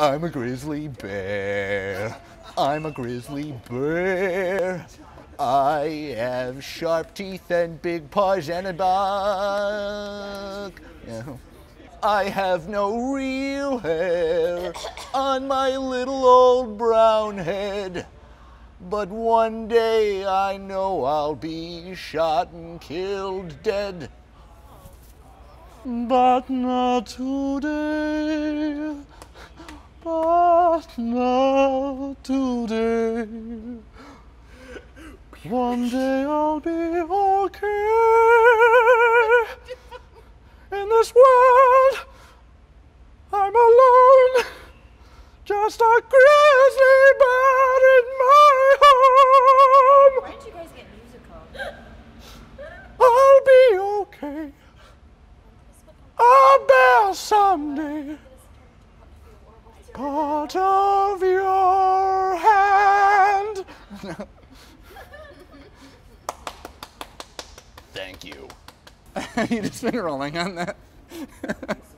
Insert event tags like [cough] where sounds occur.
I'm a grizzly bear. I'm a grizzly bear. I have sharp teeth and big paws and a bark. Yeah. I have no real hair on my little old brown head. But one day I know I'll be shot and killed dead. But not today. Not today. One day I'll be okay. In this world, I'm alone. Just a grizzly bear in my home. Why didn't you guys get musical? I'll be okay. A bear someday. Part of your hand. Thank you. [laughs] you just been rolling on that. [laughs]